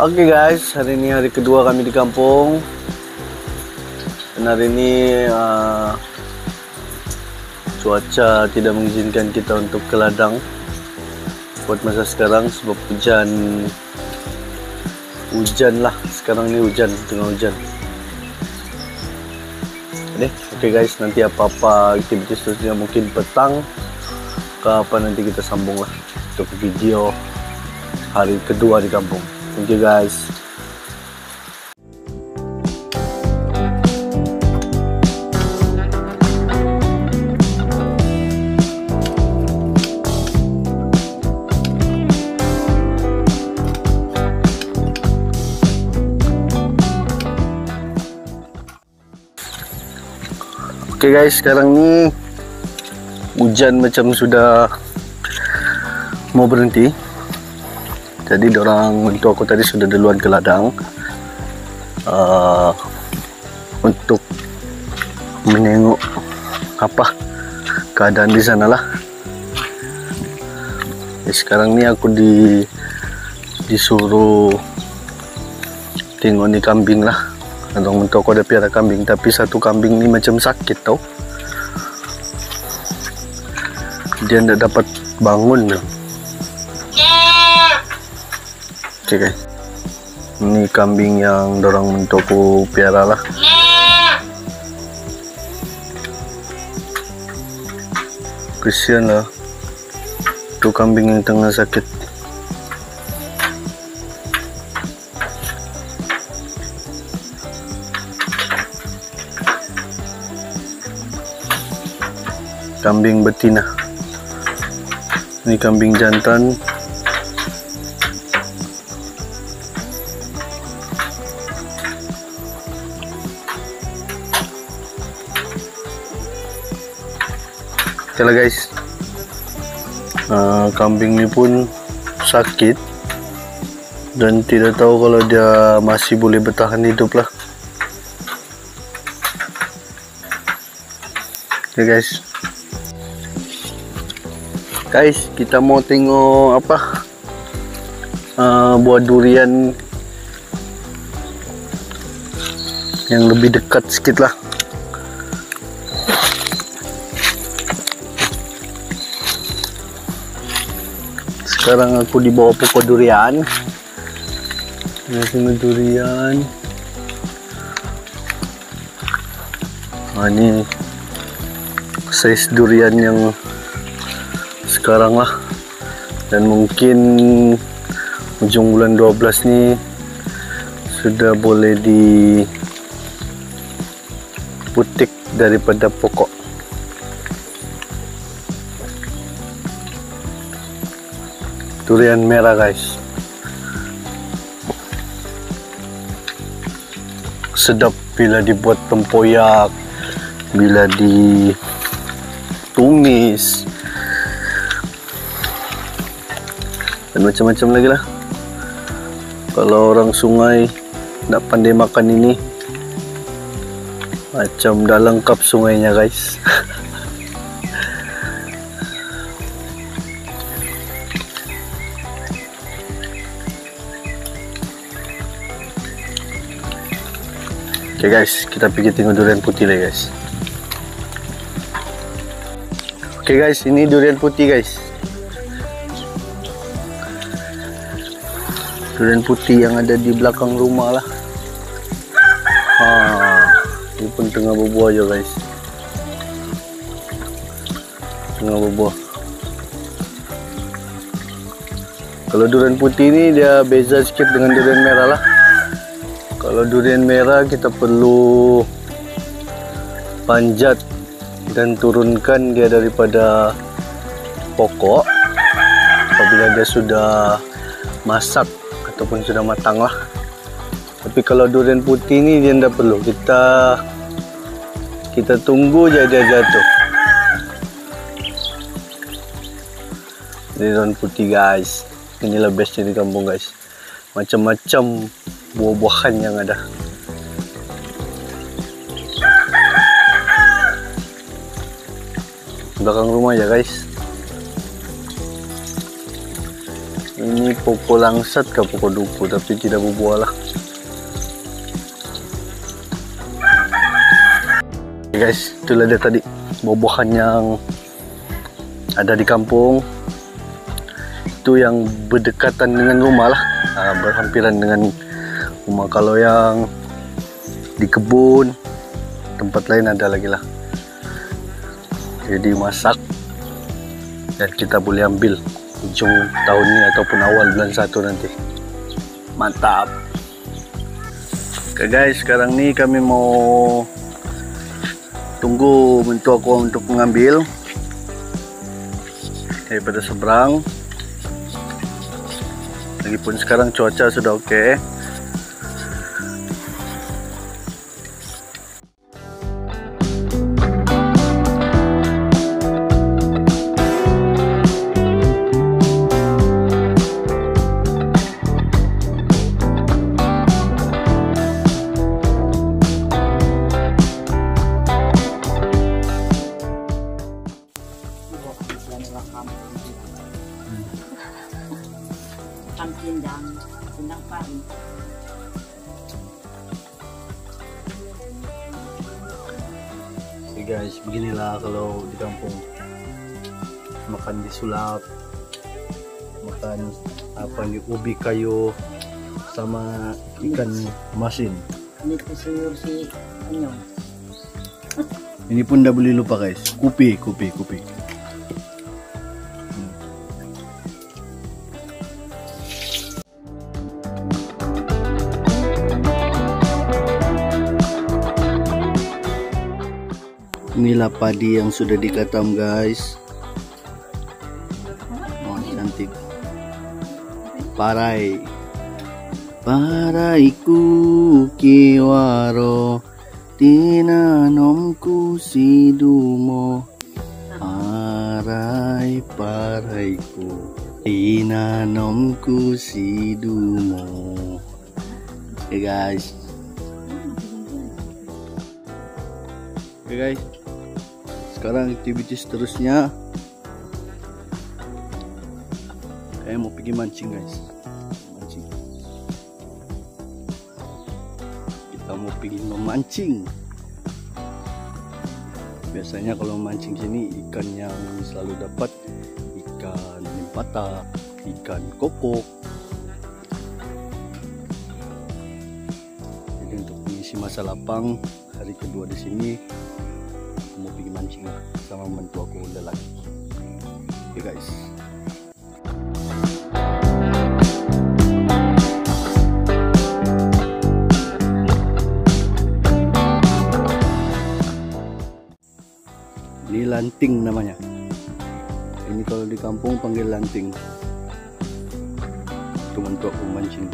Oke guys, hari ini hari kedua kami di kampung. Dan hari ini uh, cuaca tidak mengizinkan kita untuk ke ladang buat masa sekarang sebab hujan. Hujan lah sekarang ini hujan tengah hujan. Oke okay guys nanti apa-apa aktivitas seterusnya mungkin petang ke apa nanti kita sambung lah untuk video hari kedua di kampung thank you guys Oke okay guys, sekarang ni hujan macam sudah mau berhenti. Jadi orang untuk aku tadi sudah duluan ke ladang uh, untuk menengok apa keadaan di sana lah. Jadi sekarang ni aku di disuruh tengok ni kambing lah untuk aku ada piara kambing tapi satu kambing ni macam sakit tau. Dia tidak dapat bangun. Ini kambing yang dorang untuk aku piara lah. Kesian lah. Tu kambing yang tengah sakit. kambing betina ini kambing jantan Lah guys. Uh, kambing ini pun sakit dan tidak tahu kalau dia masih boleh bertahan hidup lah. Oke okay guys. Guys kita mau tengok apa? Uh, buah durian yang lebih dekat sedikit lah sekarang aku di bawah pokok durian. Ini durian. Nah, ini size durian yang sekarang lah. Dan mungkin ujung bulan 12 ni sudah boleh diputik daripada pokok durian merah guys. Sedap bila dibuat tempoyak bila ditumis. Dan macam-macam lagi lah. Kalau orang sungai nak pandai makan ini macam dah lengkap sungainya guys Oke okay guys, kita pergi tengok durian putih lah guys. Oke okay guys, ini durian putih guys. durian putih yang ada di belakang rumah lah ha, ini pun tengah berbuah je guys tengah berbuah kalau durian putih ni dia beza sikit dengan durian merah lah kalau durian merah kita perlu panjat dan turunkan dia daripada pokok. Apabila dia sudah masak ataupun sudah matang lah. Tapi kalau durian putih ni dia tidak perlu. Kita kita tunggu je dia jatuh. Durian putih guys. Inilah bestnya di kampung guys. Macam-macam buah-buahan yang ada belakang rumah ya guys Ini pokok langsat ke pokok duku tapi tidak berbuah lah. guys, itulah dia tadi buah-buahan yang ada di kampung. Itu yang berdekatan dengan rumah lah, uh, berhampiran dengan rumah. Kalau yang di kebun, tempat lain ada lagi lah. Jadi masak dan kita boleh ambil ujung tahun ini ataupun awal bulan satu nanti mantap oke guys sekarang ni kami mau tunggu mentua aku untuk mengambil daripada seberang lagipun sekarang cuaca sudah oke sulap makan apa di ubi kayu sama ikan masin. Ini sayur si anyong. Ini pun dah boleh lupa guys. Kupi kupi kupi. Inilah padi yang sudah dikatam guys parai. Paraiku kiwaro tinanomku sidumo parai paraiku tinanomku sidumo oke okay, guys. Okay, guys. Sekarang aktivitas seterusnya. Saya mau pergi mancing guys mau pergi memancing? Biasanya kalau mancing sini ikan yang selalu dapat ikan limpata ikan kokok jadi untuk mengisi masa lapang hari kedua di sini mau pergi mancing sama mentua aku lelaki. Oke okay, guys lanting namanya ini kalau di kampung panggil lanting itu mentua aku mancing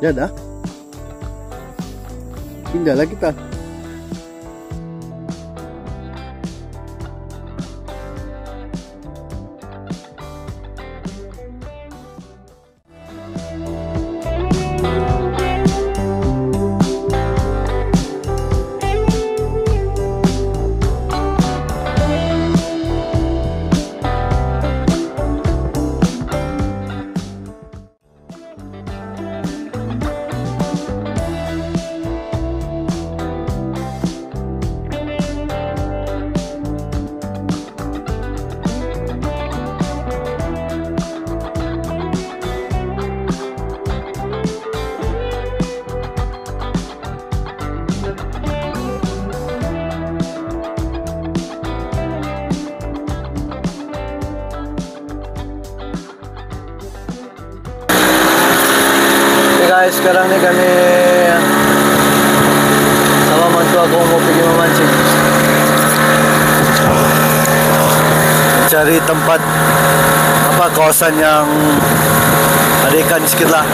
Ya dah. Pindahlah kita. Guys, sekarang nih kami sama mantu aku mau pergi memancing. Cari tempat apa kawasan yang ada ikan sedikit lah.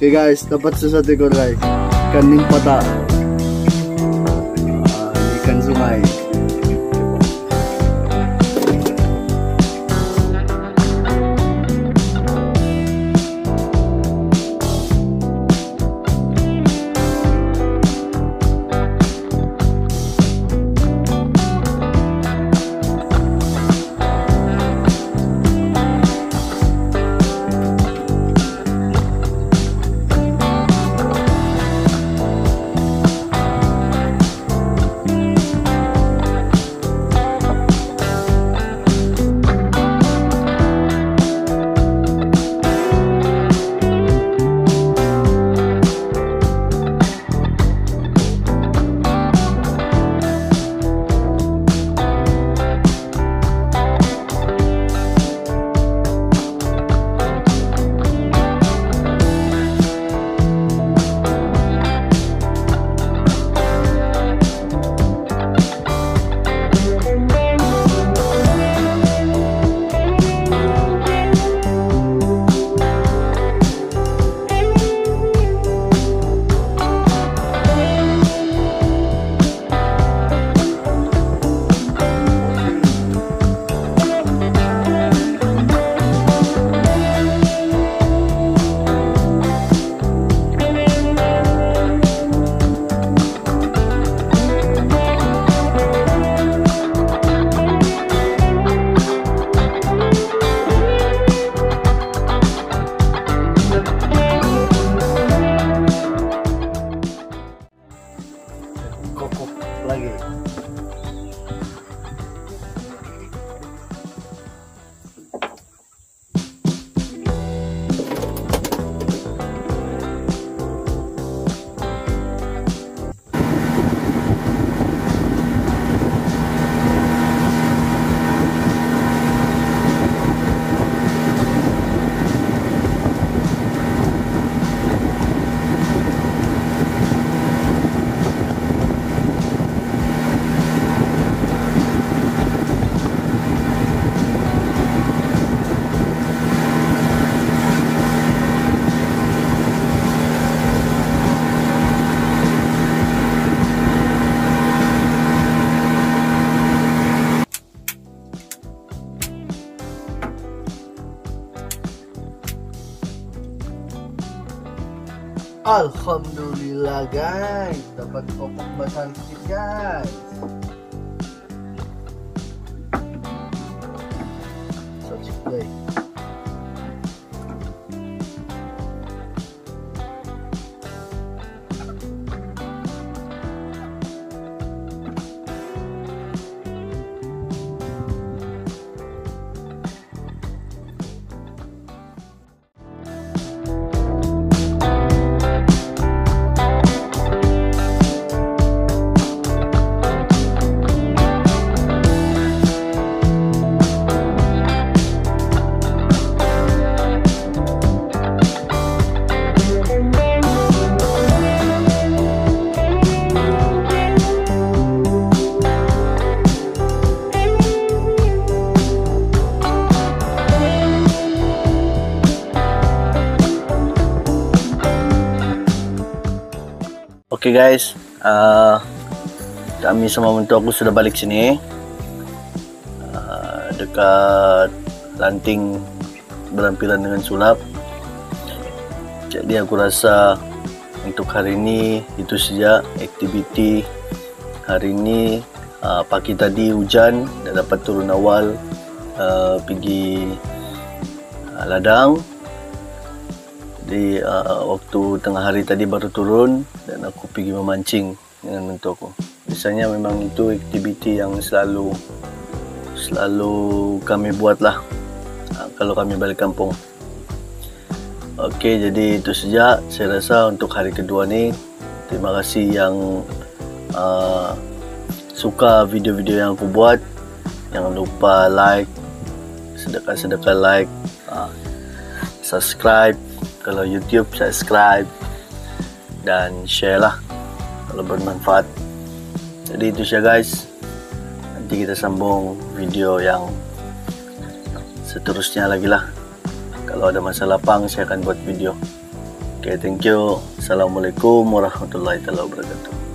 Oke Oke guys, dapat sesuatu ekor guys. Ikan nimpata. Alhamdulillah guys, dapat basah dikit guys. Oke guys, uh, kami sama mentua aku sudah balik sini uh, dekat lanting berampilan dengan sulap. Jadi aku rasa untuk hari ini itu saja aktiviti hari ini. Uh, pagi tadi hujan dan dapat turun awal uh, pergi uh, ladang Jadi uh, waktu tengah hari tadi baru turun dan aku pergi memancing dengan mentua aku. Biasanya memang itu aktiviti yang selalu selalu kami buat lah uh, kalau kami balik kampung. Okey, jadi itu saja saya rasa untuk hari kedua ni. Terima kasih yang uh, suka video-video yang aku buat. Jangan lupa like, sedekah-sedekah like, uh, subscribe kalau YouTube subscribe dan share lah kalau bermanfaat jadi itu saja guys nanti kita sambung video yang seterusnya lagi lah kalau ada masa lapang saya akan buat video Oke, thank you. Assalamualaikum warahmatullahi wabarakatuh.